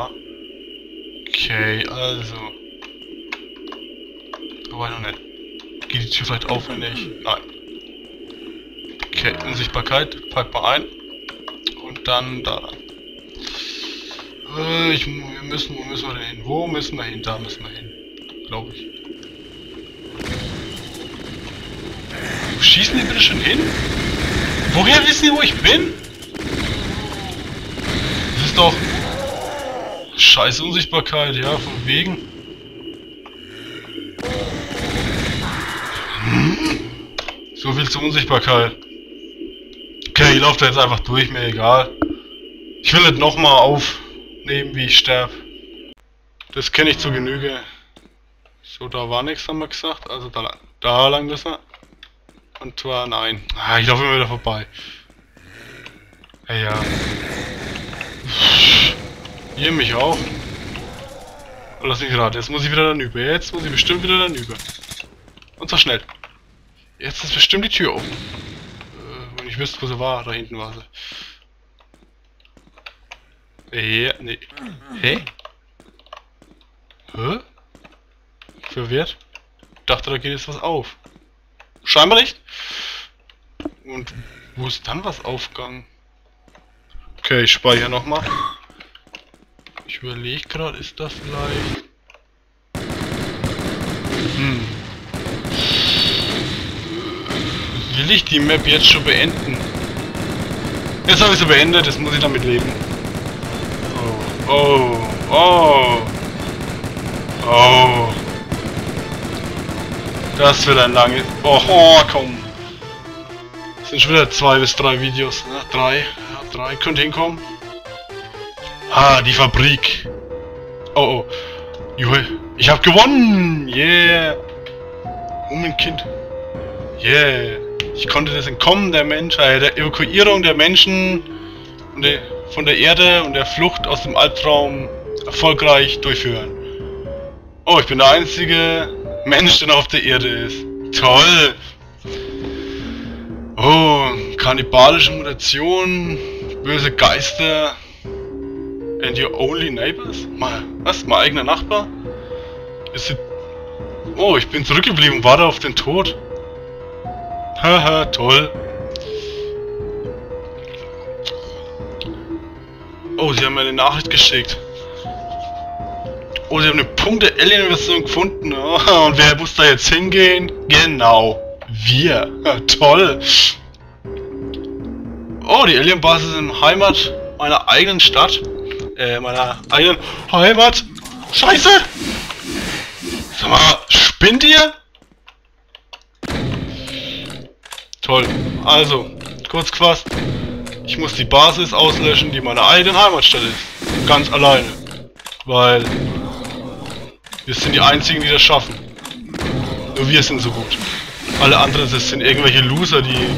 mal. Okay, also. Ich noch nicht. Geht die Tür vielleicht auf, wenn nicht? Nein. Okay, Unsichtbarkeit. Pack mal ein. Und dann da. Äh, ich, wir müssen, wo müssen wir denn hin? Wo müssen wir hin? Da müssen wir hin. Glaube ich. Wo schießen die bitte schon hin? Woher wissen die, wo ich bin? Das ist doch... Scheiß Unsichtbarkeit, ja, von wegen. So viel zur Unsichtbarkeit. Okay, ich laufe da jetzt einfach durch, mir egal. Ich will nicht nochmal aufnehmen, wie ich sterbe. Das kenne ich zur Genüge. So, da war nichts, haben wir gesagt. Also da, da lang wir. Und zwar nein. Ah, ich laufe immer wieder vorbei. Ja, ja. Hier mich auch. Lass mich raten, jetzt muss ich wieder dann über. Jetzt muss ich bestimmt wieder dann über. Und zwar schnell. Jetzt ist bestimmt die Tür offen. Äh, wenn ich wüsste, wo sie war, da hinten war sie. Ja, nee. Hä? Hä? Verwirrt? Dachte, da geht jetzt was auf. Scheinbar nicht. Und wo ist dann was aufgegangen? Okay, ich speichere nochmal. Ich überlege gerade, ist das vielleicht... Hm. Will ich die Map jetzt schon beenden? Jetzt habe ich sie beendet, jetzt muss ich damit leben. Oh, oh, oh. Oh. Das wird ein langes... Oh, oh, komm. Das sind schon wieder zwei bis drei Videos. Ne? Drei. Ja, drei. Könnte hinkommen. Ah, die Fabrik. Oh, oh. Juhe. Ich hab gewonnen! Yeah! Oh, mein Kind. Yeah! Ich konnte das Entkommen der Menschheit, der Evakuierung der Menschen von der Erde und der Flucht aus dem Albtraum erfolgreich durchführen. Oh, ich bin der einzige Mensch, der auf der Erde ist. Toll! Oh, kannibalische Mutation, böse Geister, And your only neighbors? Mal, was? Mein eigener Nachbar? Ist Oh, ich bin zurückgeblieben, warte auf den Tod. Haha, toll. Oh, sie haben mir eine Nachricht geschickt. Oh, sie haben eine Punkte-Alien-Version gefunden. Oh, und wer muss da jetzt hingehen? Genau. Wir. Toll. Oh, die Alien-Basis in Heimat meiner eigenen Stadt äh, meiner eigenen Heimat. Scheiße! Sag mal, spinnt ihr? Toll. Also, kurz gefasst. Ich muss die Basis auslöschen, die meine eigene Heimatstadt ist. Ganz alleine. Weil wir sind die einzigen, die das schaffen. Nur wir sind so gut. Alle anderen das sind irgendwelche Loser, die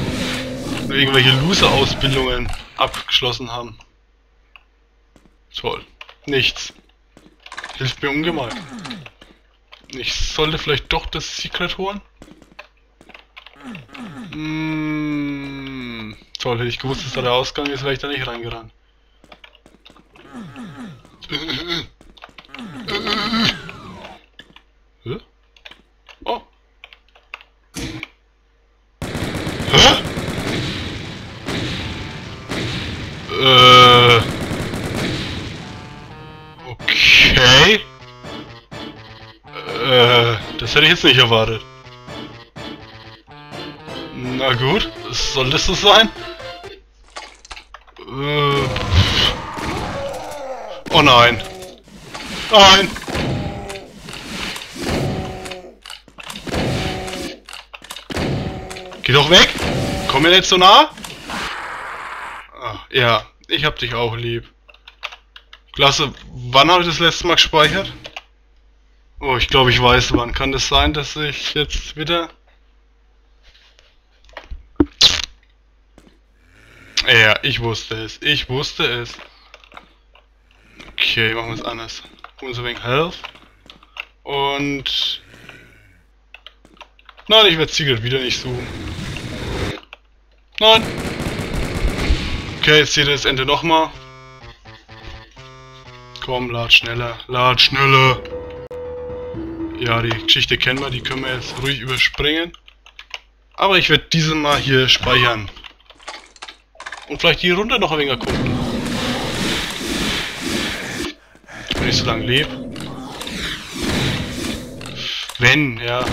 irgendwelche Loser-Ausbildungen abgeschlossen haben. Toll. Nichts. Hilft mir ungemein. Ich sollte vielleicht doch das Secret holen? Mmh. Toll, hätte ich gewusst, dass da der Ausgang ist, wäre ich da nicht reingerannt. Jetzt nicht erwartet. Na gut, soll das so sein? Äh, oh nein. Nein! Geh doch weg! Komm mir nicht so nah! Ah, ja, ich hab dich auch lieb. Klasse, wann habe ich das letzte Mal gespeichert? Oh, ich glaube, ich weiß wann. Kann das sein, dass ich jetzt wieder... Ja, ich wusste es. Ich wusste es. Okay, machen wir es anders. Wir wegen Health. Und... Nein, ich werde Secret wieder nicht suchen. Nein. Okay, jetzt seht ihr das Ende nochmal. Komm, lad schneller, lad schneller. Ja, die Geschichte kennen wir, die können wir jetzt ruhig überspringen. Aber ich werde diese mal hier speichern. Und vielleicht die Runde noch ein wenig erkunden. Wenn ich so lange lebe. Wenn, ja.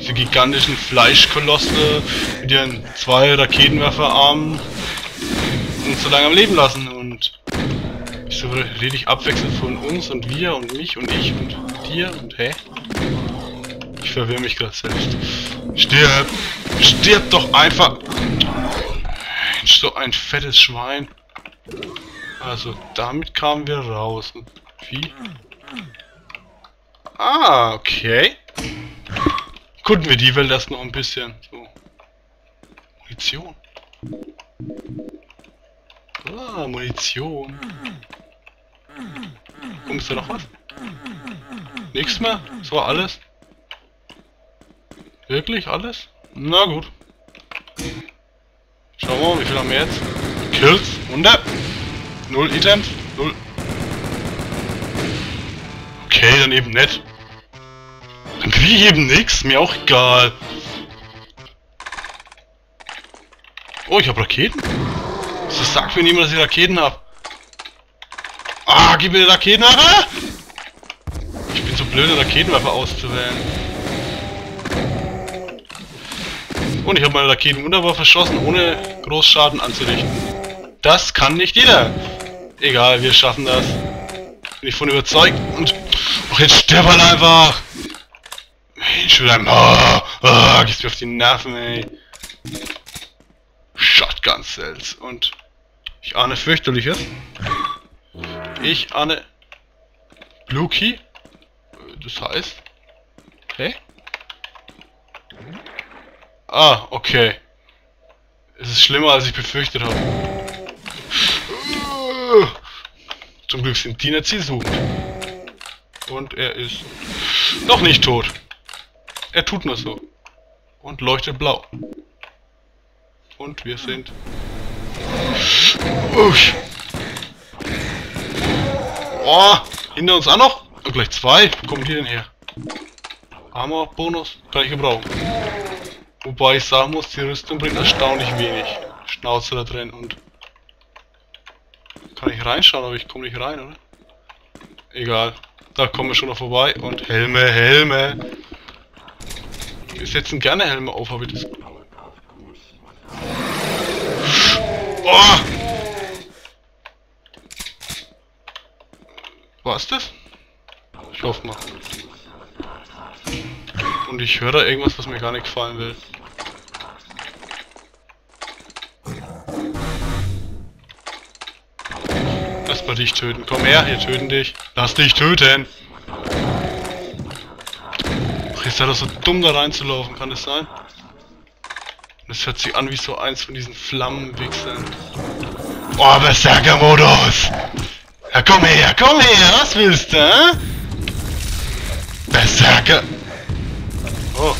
Diese gigantischen Fleischkolosse mit ihren zwei Raketenwerferarmen uns so lange am Leben lassen und ich so rede ich abwechselnd von uns und wir und mich und ich und dir und hä? Ich verwirre mich gerade selbst. Stirb! Stirb doch einfach! So ein fettes Schwein. Also, damit kamen wir raus. Und wie? Ah, okay. Gucken wir die Welt erst noch ein bisschen. So. Munition. Ah, Munition. Ist da noch was? Nichts mehr? Das war alles? Wirklich alles? Na gut. Schauen wir mal, wie viel haben wir jetzt? Kills, 100. Null Items, null. Okay, dann eben nett. Dann kriege ich eben nichts, mir auch egal. Oh, ich habe Raketen. Das sagt mir niemand, dass ich Raketen habe. Ah, gib mir die Raketen. Ah! Ich bin so blöd, Raketenwerfer auszuwählen. Und ich habe meine Raketen wunderbar verschossen, ohne Großschaden anzurichten. Das kann nicht jeder. Egal, wir schaffen das. Bin ich von überzeugt. Und... Och, jetzt stirb halt einfach! Mensch, wieder... Ah, ah, gehst mir auf die Nerven, ey. Shotgun Cells. Und... Ich ahne fürchterliches. Ich ahne... Blue Key? Das heißt... Hä? Ah, okay. Es ist schlimmer, als ich befürchtet habe. Zum Glück sind die nicht zielsuchend. Und er ist noch nicht tot. Er tut nur so. Und leuchtet blau. Und wir sind... Usch. Oh, hinter uns auch noch. Und gleich zwei. Wo kommen die denn her? Armor, Bonus, kann ich gebrauchen. Wobei ich sagen muss, die Rüstung bringt erstaunlich wenig. Schnauze da drin und... Kann ich reinschauen, aber ich komme nicht rein, oder? Egal. Da kommen wir schon noch vorbei. Und Helme, Helme! Wir setzen gerne Helme auf, habe ich das... Oh! Was das? Ich hoffe mal. Und ich höre da irgendwas, was mir gar nicht gefallen will. Dich töten. Komm her, wir töten dich. Lass dich töten. Ach, ist ja doch so dumm da reinzulaufen, kann das sein? Das hört sich an wie so eins von diesen Flammenwichsern. Oh, Berserker-Modus! Ja, komm her, komm her, was willst du, hä? Berserker! Oh.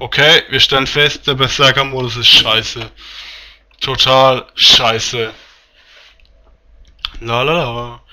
Okay, wir stellen fest, der Berserker-Modus ist scheiße. Total scheiße. La la la.